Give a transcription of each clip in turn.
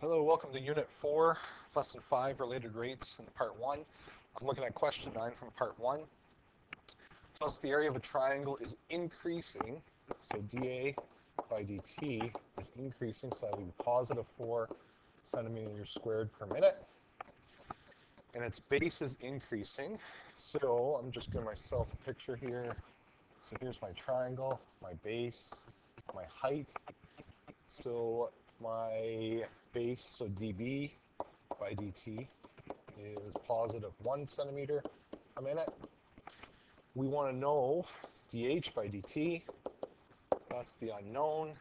Hello, welcome to Unit 4, Lesson 5, Related Rates in Part 1. I'm looking at question 9 from Part 1. Tells the area of a triangle is increasing, so dA by dt is increasing, so be positive 4 centimeters squared per minute. And its base is increasing, so I'm just giving myself a picture here. So here's my triangle, my base, my height. So my base, so dB by dt is positive 1 centimeter a minute. We want to know dH by dt. That's the unknown.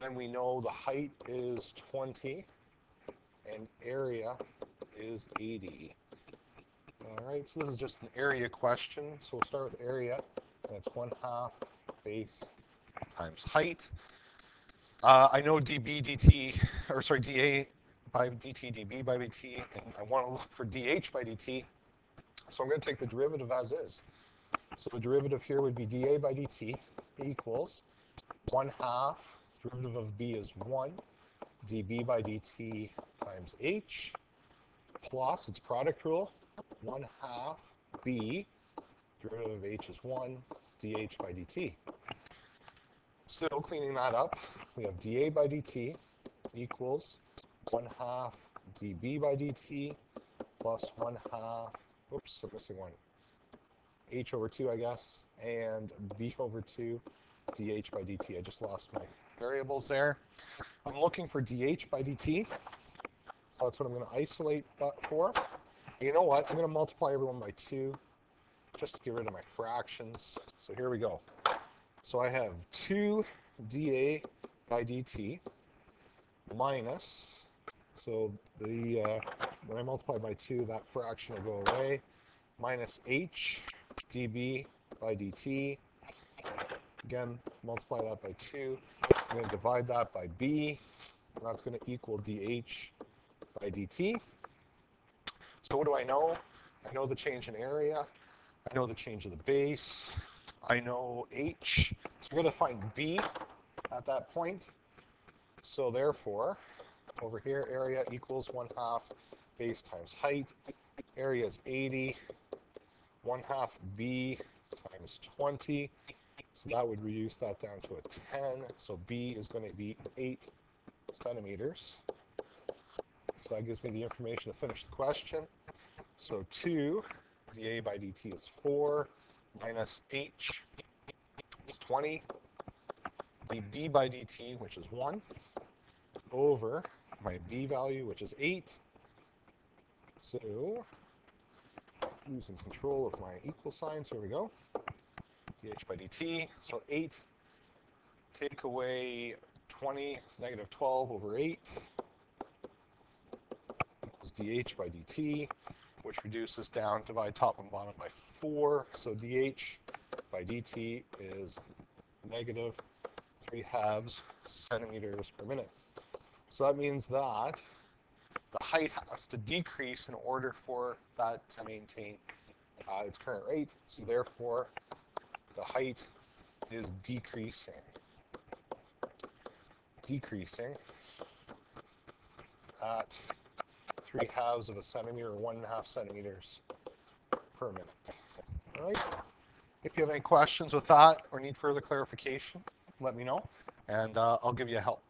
Then we know the height is 20 and area is 80. All right, so this is just an area question. So we'll start with area. That's 1 half base times height. Uh, I know dB dt, or sorry, dA by dt, dB by dt, and I want to look for dH by dt. So I'm going to take the derivative as is. So the derivative here would be dA by dt equals 1 half, derivative of b is 1, dB by dt times h, plus its product rule, 1 half b, derivative of h is 1, dH by dt. Still cleaning that up, we have dA by dt equals 1 half dB by dt plus 1 half, oops, I'm missing one, h over 2, I guess, and b over 2 dH by dt. I just lost my variables there. I'm looking for dH by dt, so that's what I'm going to isolate for. You know what? I'm going to multiply everyone by 2 just to get rid of my fractions. So here we go. So I have 2 dA by dt minus, so the uh, when I multiply by 2, that fraction will go away, minus h dB by dt. Again, multiply that by 2. I'm going to divide that by b. That's going to equal dH by dt. So what do I know? I know the change in area. I know the change of the base. I know h. So I'm going to find b at that point. So therefore, over here, area equals 1 half base times height. Area is 80. 1 half b times 20. So that would reduce that down to a 10. So b is going to be 8 centimeters. So that gives me the information to finish the question. So 2 dA by dt is 4 minus h is 20. The b by dt, which is 1, over my b value, which is 8. So using control of my equal signs, here we go. dH by dt, so 8 take away 20 is negative 12 over 8 equals dH by dt which reduces down, to divide top and bottom by 4. So dH by dt is negative 3 halves centimeters per minute. So that means that the height has to decrease in order for that to maintain uh, its current rate. So therefore, the height is decreasing. Decreasing at 3 halves of a centimeter 1 and a half centimeters per minute. All right. If you have any questions with that or need further clarification, let me know, and uh, I'll give you a help.